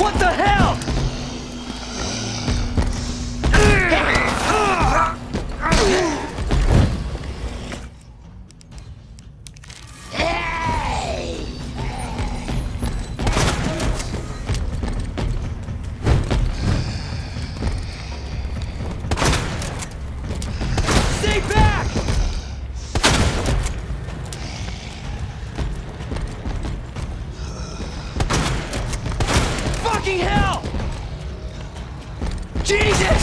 What the hell? fucking hell! Jesus!